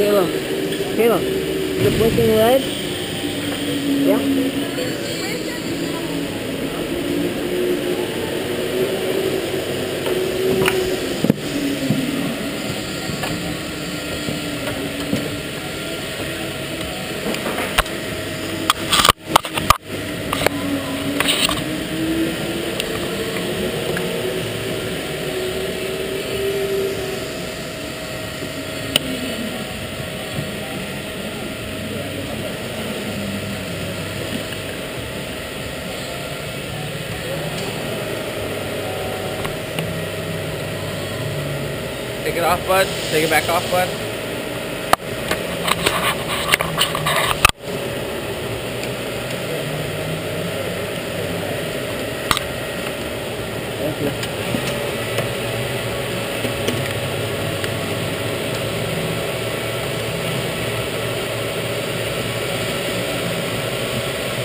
Caleb. Is it blinking red? Yeah? It off, bud. Take it back off, bud. Thank you.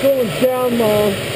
Going down, Mom.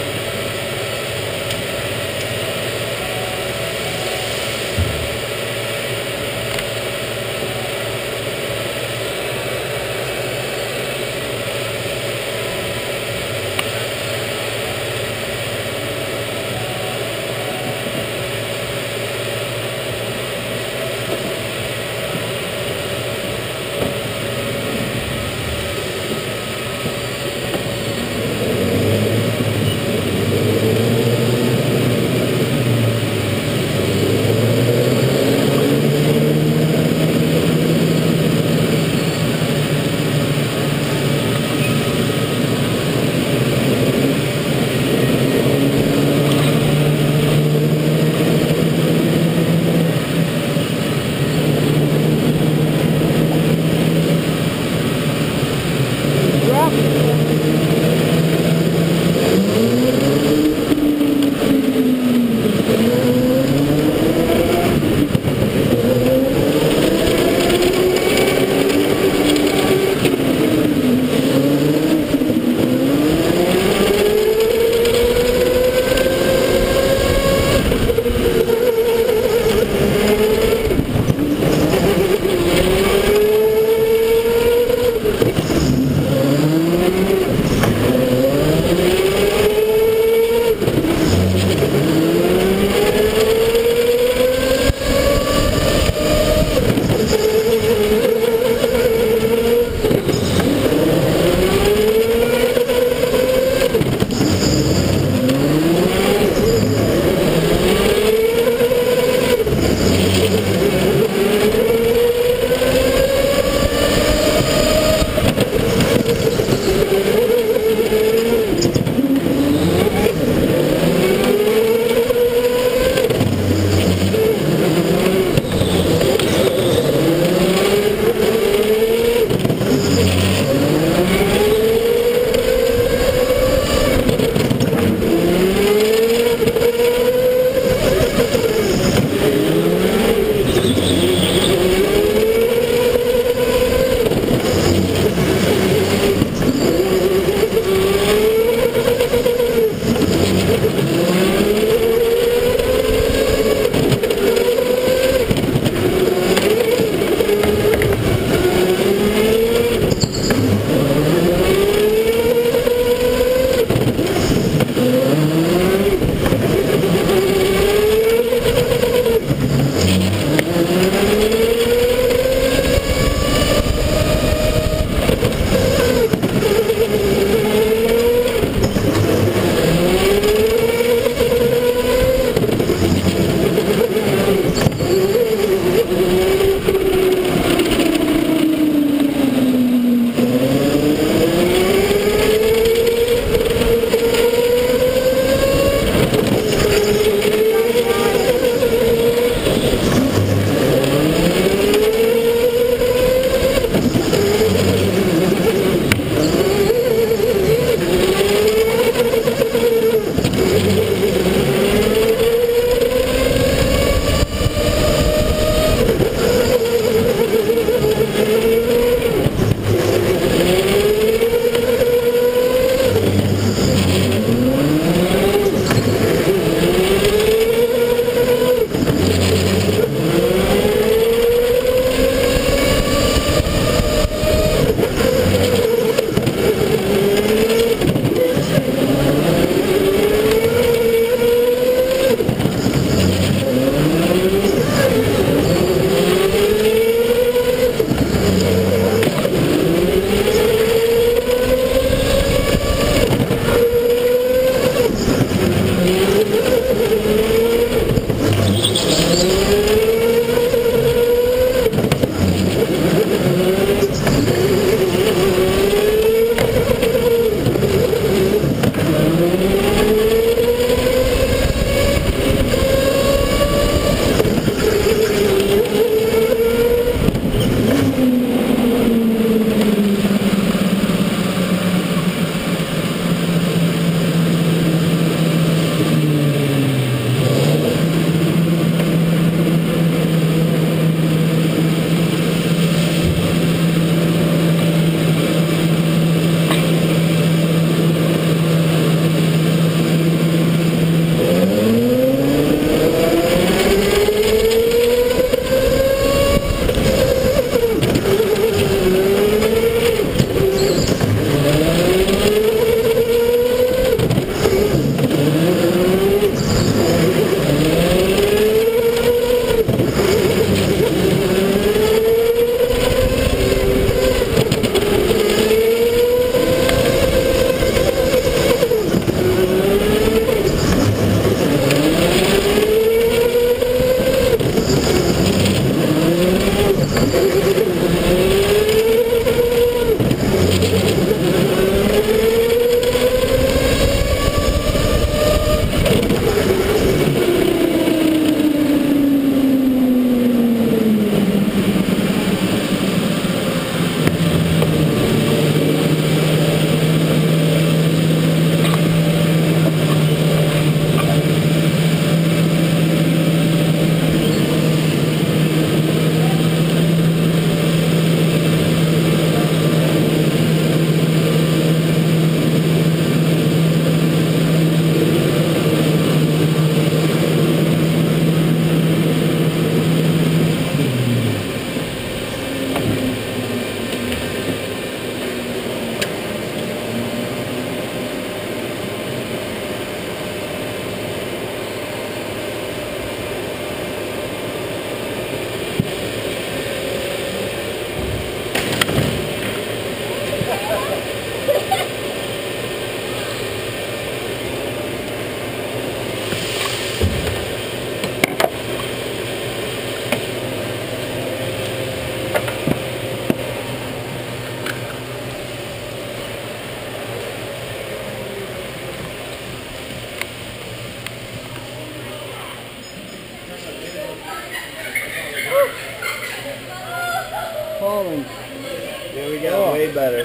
Here we go. Oh. Way better.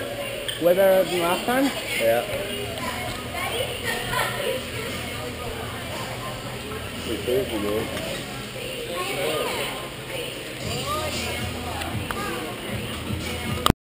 Way better than last time? Yeah. We seriously, dude.